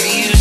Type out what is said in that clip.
music.